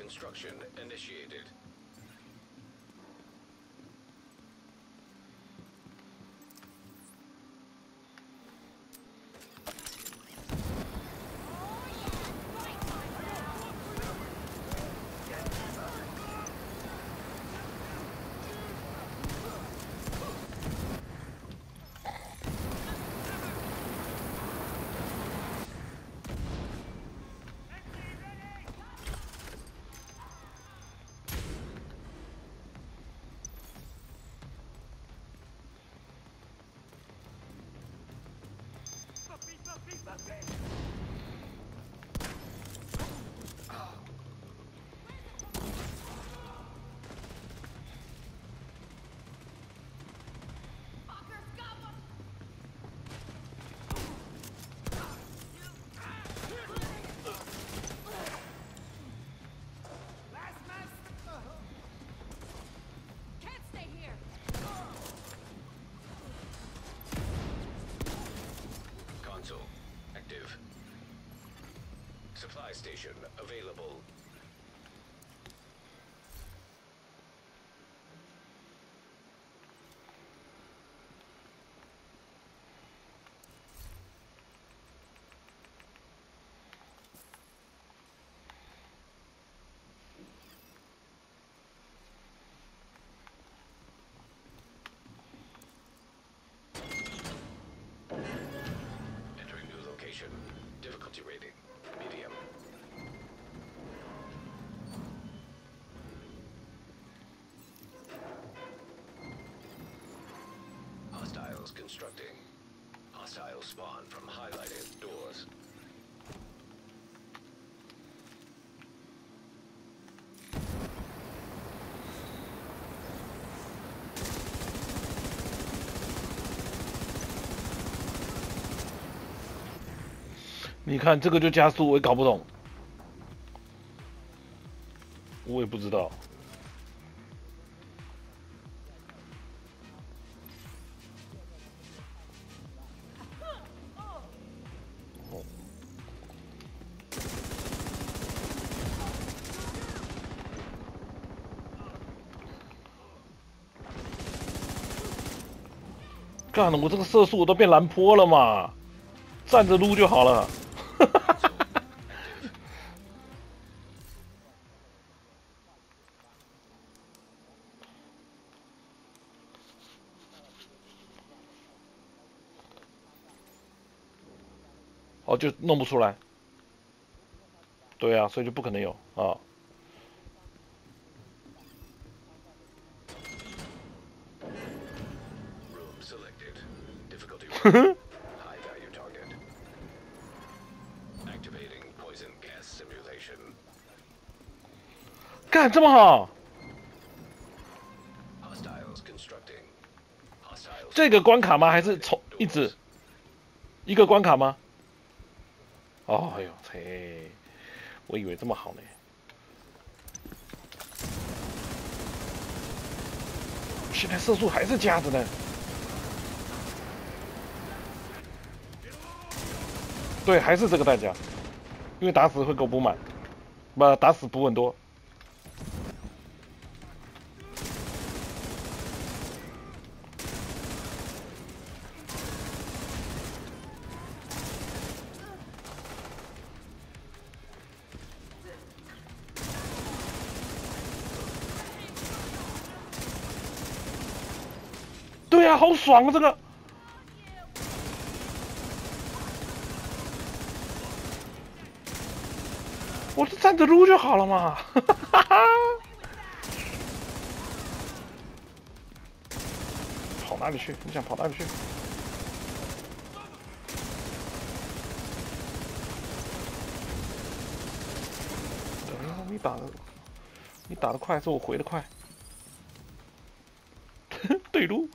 construction initiated. Stop it! Station available. Was constructing. Hostile spawn from highlighted doors. 你看这个就加速，我也搞不懂，我也不知道。干了，我这个射速都变蓝坡了嘛，站着撸就好了。哦，就弄不出来。对啊，所以就不可能有啊。干这么好.这个关卡吗？还是从一直一个关卡吗？哦，哎呦，嘿，我以为这么好呢。现在射速还是加着呢。对，还是这个代价，因为打死会给我补满，不打死补很多。对呀、好爽啊！这个，我就站着撸就好了嘛。哈哈哈哈。跑哪里去？你想跑哪里去？哎呀，你打的，你打的快，还是我回的快？对撸。